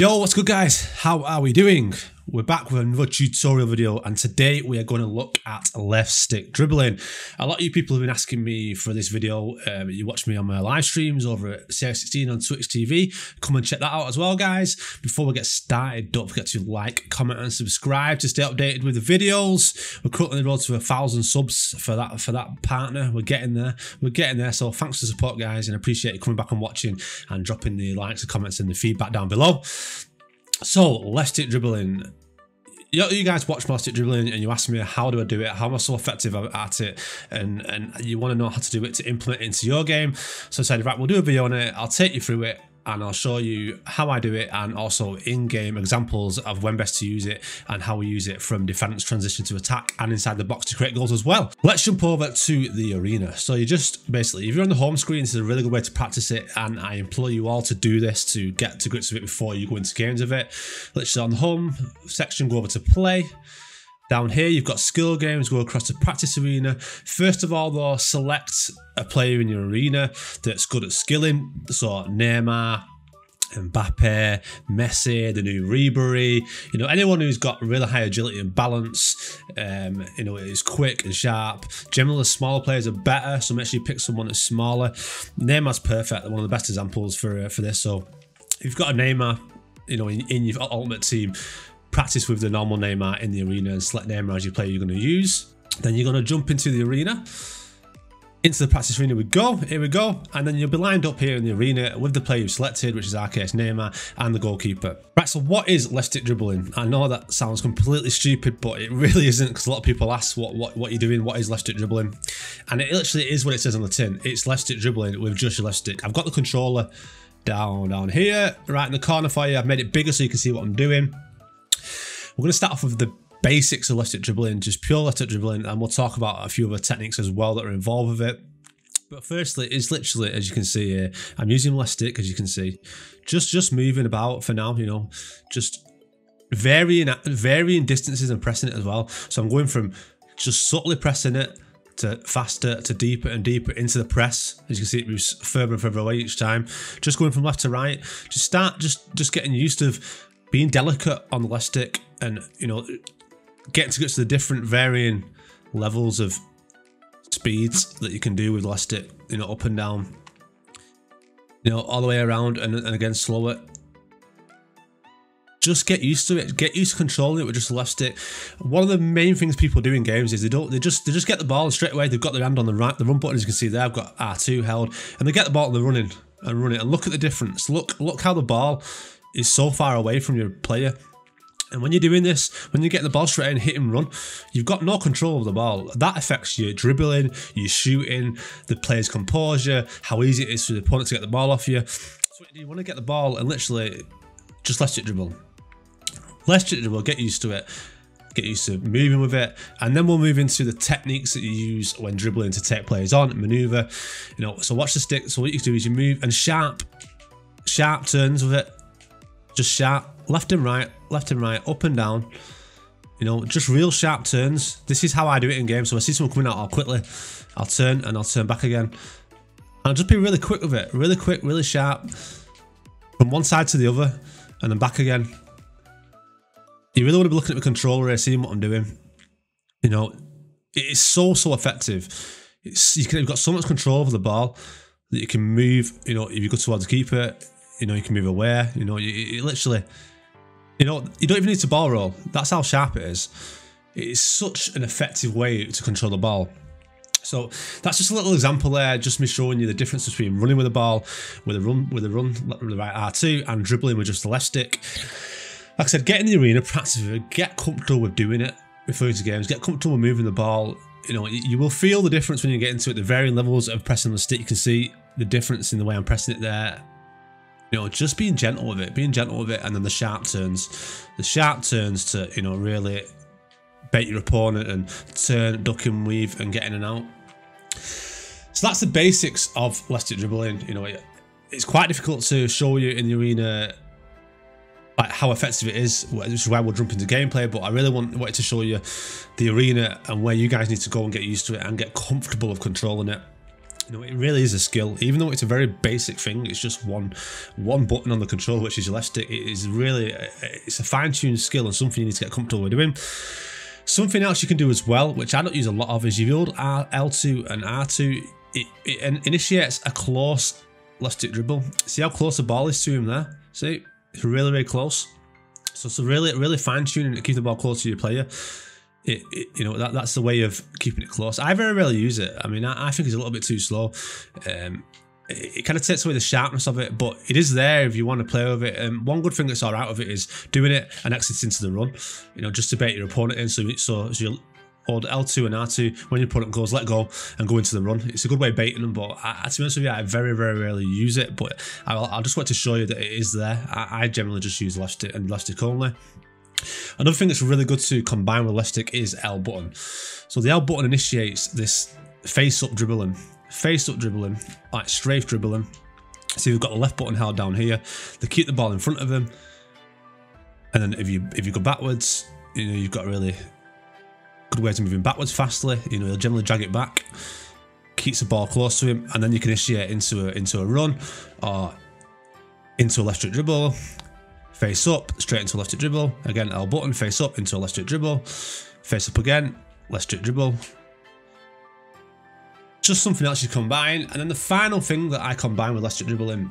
Yo, what's good guys? How are we doing? We're back with another tutorial video and today we are going to look at left stick dribbling. A lot of you people have been asking me for this video. Um, you watch me on my live streams over at Sierra16 on Twitch TV. Come and check that out as well guys. Before we get started, don't forget to like, comment and subscribe to stay updated with the videos. We're currently on the road to a thousand subs for that for that partner. We're getting there. We're getting there. So thanks for the support guys and appreciate you coming back and watching and dropping the likes, the comments and the feedback down below. So, left stick dribbling you, you guys watch stick dribbling and you ask me how do I do it, how am I so effective at it, and and you want to know how to do it to implement it into your game. So I said, right, we'll do a video on it. I'll take you through it and I'll show you how I do it and also in-game examples of when best to use it and how we use it from defense transition to attack and inside the box to create goals as well. Let's jump over to the arena. So you just basically, if you're on the home screen, this is a really good way to practice it and I implore you all to do this to get to grips with it before you go into games of it. Let's on the home section, go over to play. Down here, you've got skill games, go across to practice arena. First of all, though, select a player in your arena that's good at skilling. So Neymar, Mbappe, Messi, the new Ribery, you know, anyone who's got really high agility and balance, um, you know, is quick and sharp. Generally, the smaller players are better, so make sure you pick someone that's smaller. Neymar's perfect, one of the best examples for uh, for this. So, if you've got a Neymar, you know, in, in your ultimate team, practice with the normal Neymar in the arena and select Neymar as your player you're going to use. Then you're going to jump into the arena. Into the practice arena we go, here we go, and then you'll be lined up here in the arena with the player you've selected, which is our case Neymar, and the goalkeeper. Right, so what is left stick dribbling? I know that sounds completely stupid, but it really isn't, because a lot of people ask what, what, what you're doing, what is left stick dribbling? And it literally is what it says on the tin. It's left stick dribbling with just your left stick. I've got the controller down, down here, right in the corner for you. I've made it bigger so you can see what I'm doing. We're going to start off with the basics of stick dribbling, just pure stick dribbling, and we'll talk about a few other techniques as well that are involved with it. But firstly, it's literally, as you can see here, I'm using left stick, as you can see, just just moving about for now, you know, just varying varying distances and pressing it as well. So I'm going from just subtly pressing it to faster to deeper and deeper into the press. As you can see, it moves further and further away each time. Just going from left to right. Just start just just getting used to being delicate on the left stick and you know getting to get to the different varying levels of speeds that you can do with left stick you know up and down. You know all the way around and, and again slow it just get used to it. Get used to controlling it with just left one of the main things people do in games is they don't they just they just get the ball straight away. They've got their hand on the right the run button as you can see there. I've got r2 held. And they get the ball and they're running and running. And look at the difference. Look look how the ball is so far away from your player and when you're doing this, when you get the ball straight and hit and run, you've got no control of the ball. That affects your dribbling, your shooting, the player's composure, how easy it is for the opponent to get the ball off you. So you want to get the ball and literally just let it dribble. Let it dribble, get used to it. Get used to moving with it, and then we'll move into the techniques that you use when dribbling to take players on, maneuver. You know, so watch the stick. So what you do is you move and sharp, sharp turns with it, just sharp left and right, left and right, up and down. You know, just real sharp turns. This is how I do it in game. So I see someone coming out, I'll quickly, I'll turn and I'll turn back again. I'll just be really quick with it. Really quick, really sharp. From one side to the other and then back again. You really want to be looking at the controller here, seeing what I'm doing. You know, it is so, so effective. It's, you can, you've got so much control over the ball that you can move, you know, if you go towards the keeper, you know, you can move away, you know, you literally you know, you don't even need to ball roll. That's how sharp it is. It is such an effective way to control the ball. So that's just a little example there, just me showing you the difference between running with the ball with a run with a run with the right R2 and dribbling with just the left stick. Like I said, get in the arena, practice it, get comfortable with doing it before into games, get comfortable with moving the ball. You know, you will feel the difference when you get into it. The varying levels of pressing the stick, you can see the difference in the way I'm pressing it there you know, just being gentle with it, being gentle with it, and then the sharp turns. The sharp turns to, you know, really bait your opponent and turn, duck and weave and get in and out. So that's the basics of stick dribbling. You know, it, it's quite difficult to show you in the arena like how effective it is, which is where we'll jump into gameplay, but I really want, wanted to show you the arena and where you guys need to go and get used to it and get comfortable with controlling it. You know, it really is a skill. Even though it's a very basic thing, it's just one one button on the controller, which is your left stick. It is really it's a fine-tuned skill and something you need to get comfortable with doing. Something else you can do as well, which I don't use a lot of, is you hold R, L2 and R2. It, it initiates a close left stick dribble. See how close the ball is to him there? See, it's really, really close. So it's really, really fine tuning to keep the ball close to your player it, it, you know that that's the way of keeping it close. I very rarely use it. I mean, I, I think it's a little bit too slow. Um, it, kind of takes away the sharpness of it, but it is there if you want to play with it. Um, one good thing that's all out of it is doing it and exiting into the run. You know, just to bait your opponent in. So so, so you hold L2 and R2 when your opponent goes, let go and go into the run. It's a good way of baiting them, but I, to be honest with you, I very, very rarely use it. But I'll, I'll just want to show you that it is there. I, I generally just use left stick and left stick only. Another thing that's really good to combine with left stick is L button. So the L button initiates this face up dribbling, face up dribbling, like strafe dribbling. So you've got the left button held down here to keep the ball in front of them, And then if you if you go backwards, you know, you've got really good ways of moving backwards fastly. You know, he'll generally drag it back, keeps the ball close to him, and then you can initiate into a into a run or into a left foot dribble, face up, straight into a left dribble. Again, L button, face up into a left dribble. Face up again, left dribble. Just something else you combine. And then the final thing that I combine with left dribbling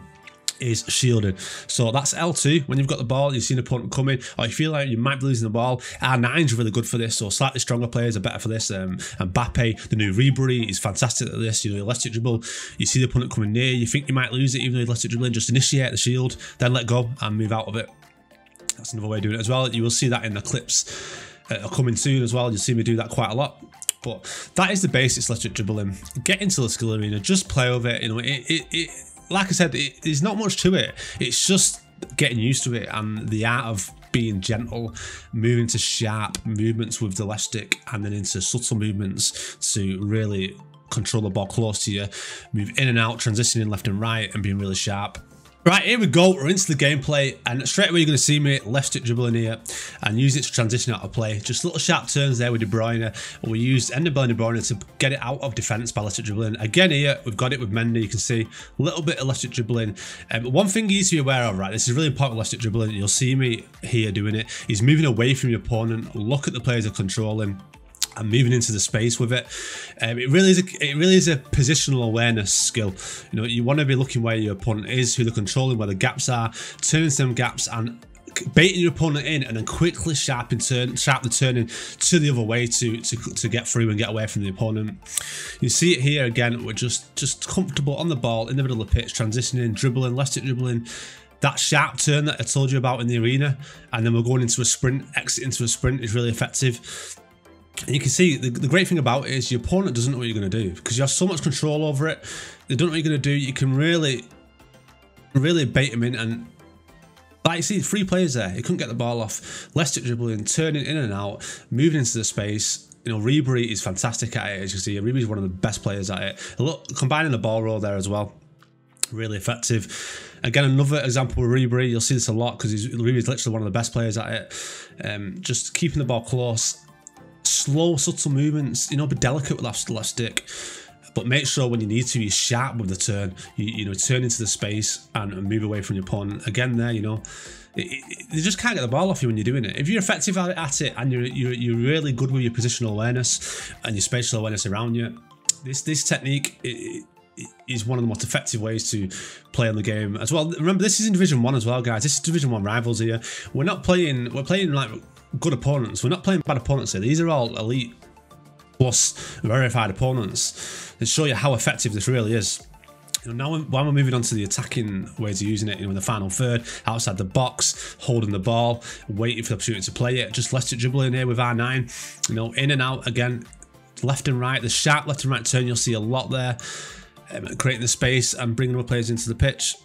is shielding. So that's L2. When you've got the ball, you've seen an opponent coming, or you feel like you might be losing the ball. R9 is really good for this, so slightly stronger players are better for this. Um, and Mbappe, the new Ribery, is fantastic at this. You know, elastic dribble, you see the opponent coming near, you think you might lose it, even though you elastic dribbling, just initiate the shield, then let go and move out of it. That's another way of doing it as well. You will see that in the clips uh, coming soon as well. You'll see me do that quite a lot. But that is the basics electric dribbling. Get into the skill arena, just play with it. You know, it, it, it like I said, it, there's not much to it. It's just getting used to it and the art of being gentle, moving to sharp movements with the left stick, and then into subtle movements to really control the ball close to you, move in and out, transitioning left and right, and being really sharp. Right, here we go. We're into the gameplay, and straight away you're going to see me left stick dribbling here and use it to transition out of play. Just little sharp turns there with De Bruyne. We used Ndombele and De Bruyne to get it out of defence by left stick dribbling. Again here, we've got it with Mendy. You can see a little bit of left stick dribbling. Um, one thing you need to be aware of, right, this is really important left stick dribbling. You'll see me here doing it. He's moving away from your opponent. Look at the players are controlling and moving into the space with it. Um, it really is a, it really is a positional awareness skill. You know, you want to be looking where your opponent is, who they're controlling, where the gaps are, turning some gaps and baiting your opponent in and then quickly sharpen turn sharp the turning to the other way to, to to get through and get away from the opponent you see it here again we're just just comfortable on the ball in the middle of the pitch transitioning dribbling left stick dribbling that sharp turn that I told you about in the arena and then we're going into a sprint exit into a sprint is really effective and you can see the, the great thing about it is your opponent doesn't know what you're going to do because you have so much control over it. They don't know what you're going to do. You can really, really bait them in and like you see, three players there. He couldn't get the ball off. left stick dribbling, turning in and out, moving into the space. You know, Ribery is fantastic at it. As you can see, Ribery is one of the best players at it. Look, combining the ball roll there as well, really effective. Again, another example with Ribery. You'll see this a lot because Ribery is literally one of the best players at it. Um, just keeping the ball close slow, subtle movements. You know, be delicate with that stick, but make sure when you need to, you're sharp with the turn. You, you know, turn into the space and, move away from your opponent. Again, there, you know, it, it, you just can't get the ball off you when you're doing it. If you're effective at it and you're, you're you're really good with your positional awareness and your spatial awareness around you, this this technique. It, is one of the most effective ways to play on the game as well. Remember, this is in Division One as well, guys. This is Division One rivals here. We're not playing. We're playing like good opponents. We're not playing bad opponents here. These are all elite plus verified opponents to show you how effective this really is. You know, now while we're moving on to the attacking ways of using it, you know, in the final third, outside the box, holding the ball, waiting for the opportunity to play it, just it dribbling here with R9, you know, in and out again, left and right, the sharp left and right turn, you'll see a lot there, um, creating the space and bringing other players into the pitch.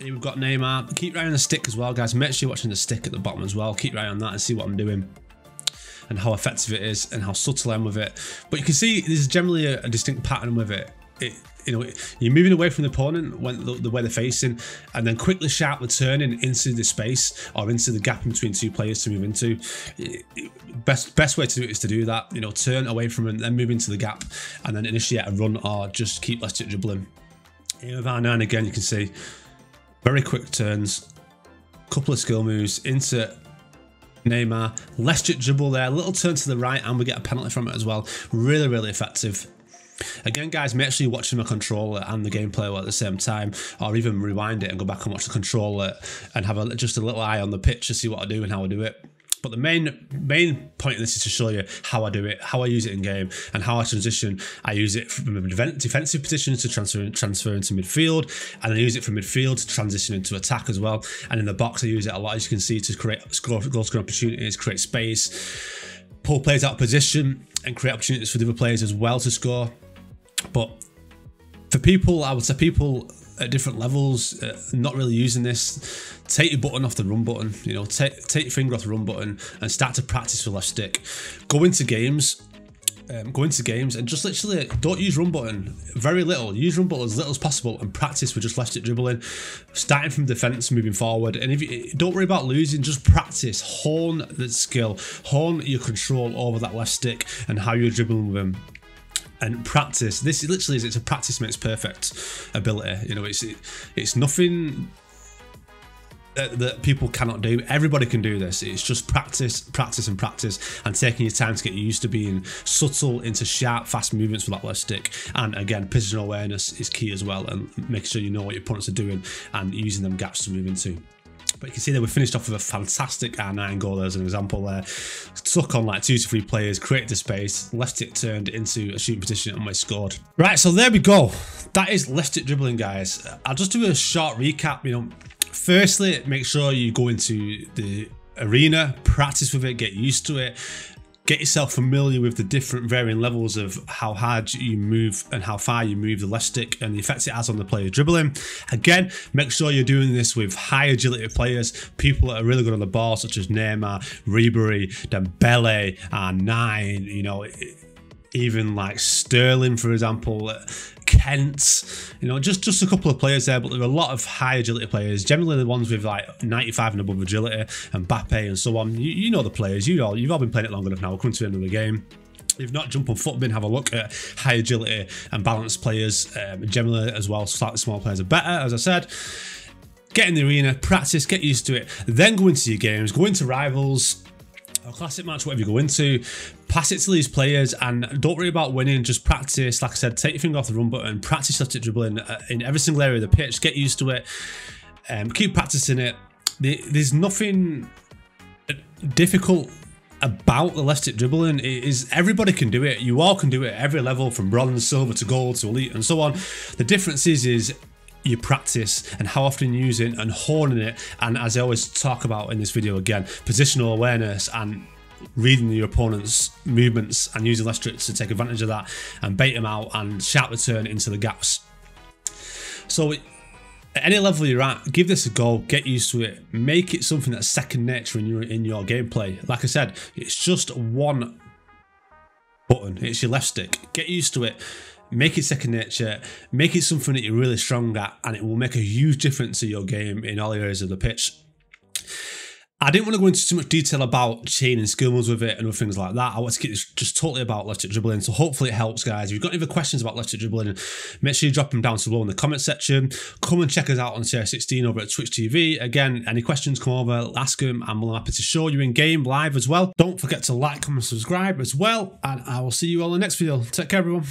We've got Neymar. Keep eye on the stick as well, guys. Make sure you're watching the stick at the bottom as well. Keep eye on that and see what I'm doing and how effective it is and how subtle I am with it. But you can see there's generally a, a distinct pattern with it. it, you know, you're moving away from the opponent when the, the way they're facing, and then quickly sharply turning into the space or into the gap in between two players to move into. Best best way to do it is to do that. You know, turn away from it, then move into the gap, and then initiate a run or just keep left stick dribbling. Here with R9 again, you can see very quick turns, couple of skill moves into Neymar, left dribble there, little turn to the right, and we get a penalty from it as well. Really, really effective. Again, guys, make sure you're watching the controller and the gameplay at the same time, or even rewind it and go back and watch the controller and have a, just a little eye on the pitch to see what I do and how I do it. But the main main point of this is to show you how I do it, how I use it in game, and how I transition. I use it from defensive positions to transfer transfer into midfield, and I use it from midfield to transition into attack as well. And in the box, I use it a lot, as you can see, to create score goal scoring opportunities, create space, pull players out of position, and create opportunities for the other players as well to score. But for people, I would say people at different levels, uh, not really using this, take your button off the run button, you know, take, take your finger off the run button and start to practice with left stick. Go into games, um, go into games and just literally don't use run button. Very little. Use run button as little as possible and practice with just left stick dribbling starting from defense moving forward. And if you don't worry about losing just practice. Hone the skill. Hone your control over that left stick and how you're dribbling with him and practice. This literally is it's a practice makes perfect ability. You know, it's it's nothing that, that, people cannot do. Everybody can do this. It's just practice, practice, and practice, and taking your time to get used to being subtle into sharp, fast movements with that left stick. And again, positional awareness is key as well, and making sure you know what your opponents are doing and using them gaps to move into. But you can see that we finished off with a fantastic R9 goal as an example there. Stuck on like two to three players, created the space, left it turned into a shooting position and we scored. Right, so there we go. That is left stick dribbling, guys. I'll just do a short recap. You know, firstly, make sure you go into the arena, practice with it, get used to it get yourself familiar with the different varying levels of how hard you move and how far you move the left stick and the effects it has on the player dribbling. Again, make sure you're doing this with high agility players, people that are really good on the ball, such as Neymar, Ribery, Dembele, R9, you know, even like Sterling, for example, Kent, you know, just just a couple of players there, but there are a lot of high agility players. Generally, the ones with like 95 and above agility, and Mbappe and so on. You, you know the players. You all you've all been playing it long enough now. We're coming to the end of the game. If not, jump on Futbin, have a look at high agility and balanced players. Um, generally, as well, slightly small players are better, as I said. Get in the arena, practice, get used to it, then go into your games, go into rivals, a classic match, whatever you go into, pass it to these players and don't worry about winning, just practice. Like I said, take your finger off the run button, practice left stick dribbling uh, in every single area of the pitch, get used to it, um, keep practicing it. There's nothing difficult about the left stick dribbling it is everybody can do it you all can do it at every level from bronze silver to gold to elite and so on the difference is is you practice and how often you're using and honing it and as I always talk about in this video again positional awareness and reading your opponent's movements and using left tricks to take advantage of that and bait them out and sharp return into the gaps. So at any level you're at give this a go get used to it make it something that's second nature in your in your gameplay. Like I said it's just one button it's your left stick. Get used to it make it second nature, make it something that you're really strong at, and it will make a huge difference to your game in all areas of the pitch. I didn't want to go into too much detail about chain and skill moves with it and other things like that. I want to keep this just totally about left dribbling. So hopefully it helps, guys. If you've got any other questions about left dribbling, make sure you drop them down below in the comment section. Come and check us out on Sierra16 over at Twitch TV. Again, any questions, come over, ask them. I'm happy to show you in game live as well. Don't forget to like, comment, subscribe as well. And I will see you all in the next video. Take care, everyone.